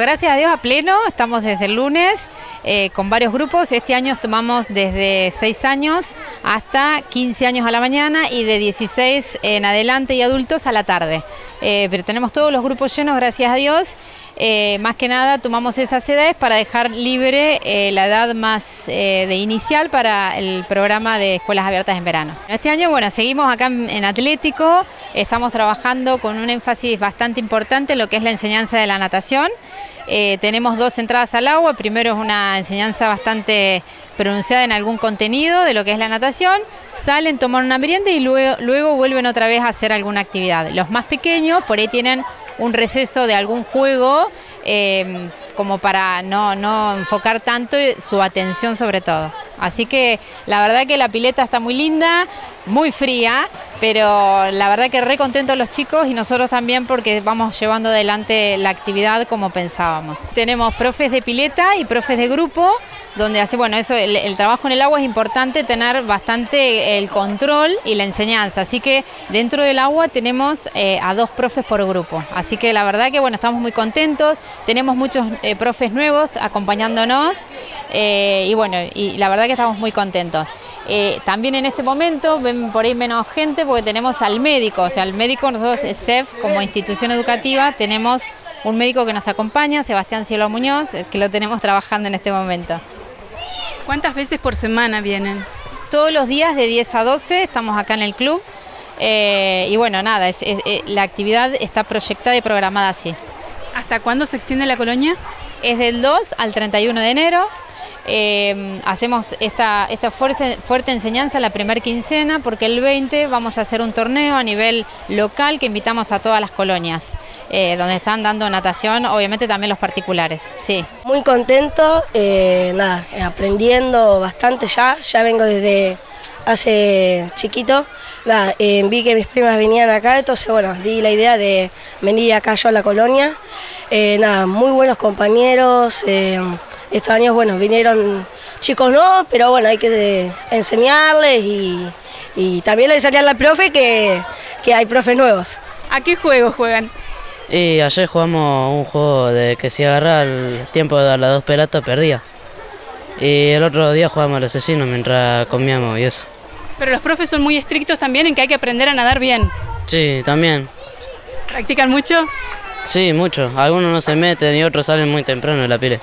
Gracias a Dios a pleno, estamos desde el lunes eh, con varios grupos. Este año tomamos desde 6 años hasta 15 años a la mañana y de 16 en adelante y adultos a la tarde. Eh, pero tenemos todos los grupos llenos, gracias a Dios. Eh, más que nada tomamos esas edades para dejar libre la edad más de inicial para el programa de escuelas abiertas en verano. Este año, bueno, seguimos acá en Atlético, estamos trabajando con un énfasis bastante importante en lo que es la enseñanza de la natación. Eh, tenemos dos entradas al agua, primero es una enseñanza bastante pronunciada en algún contenido de lo que es la natación, salen, toman una merienda y luego, luego vuelven otra vez a hacer alguna actividad. Los más pequeños por ahí tienen un receso de algún juego eh, como para no, no enfocar tanto su atención sobre todo. Así que la verdad que la pileta está muy linda, muy fría, pero la verdad que re contentos los chicos y nosotros también porque vamos llevando adelante la actividad como pensábamos. Tenemos profes de pileta y profes de grupo, donde hace, bueno, eso, el, trabajo en el agua es importante tener bastante el control y la enseñanza, así que dentro del agua tenemos eh, a dos profes por grupo, así que la verdad que bueno, estamos muy contentos, tenemos muchos eh, profes nuevos acompañándonos eh, y bueno, y la verdad que estamos muy contentos. También en este momento ven por ahí menos gente porque tenemos al médico, o sea, el médico, nosotros, el CEF, como institución educativa, tenemos un médico que nos acompaña, Sebastián Cielo Muñoz, eh, que lo tenemos trabajando en este momento. ¿Cuántas veces por semana vienen? Todos los días de 10 a 12 estamos acá en el club. Eh, y bueno, nada, la actividad está proyectada y programada así. ¿Hasta cuándo se extiende la colonia? Es del 2 al 31 de enero. Eh, hacemos esta, esta fuerte, enseñanza la primera quincena porque el 20 vamos a hacer un torneo a nivel local que invitamos a todas las colonias, eh, donde están dando natación, obviamente también los particulares. Sí. Muy contento, eh, nada, aprendiendo bastante ya, ya vengo desde hace chiquito, vi que mis primas venían acá, entonces bueno, di la idea de venir acá yo a la colonia, nada, muy buenos compañeros, estos años, bueno, vinieron chicos no, pero bueno, hay que enseñarles y, también le enseñarle al profe que, hay profes nuevos. ¿A qué juegos juegan? Y ayer jugamos un juego de que si agarra el tiempo de dar las dos pelatas perdía. Y el otro día jugamos al asesino mientras comíamos y eso. Pero los profes son muy estrictos también en que hay que aprender a nadar bien. Sí, también. ¿Practican mucho? Sí, mucho. Algunos no se meten y otros salen muy temprano de la pile.